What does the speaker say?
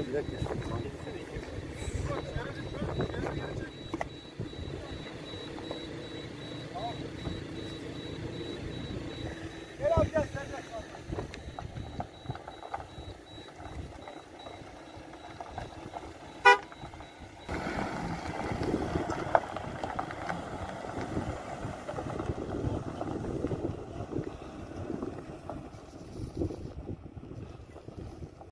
Bana direkt.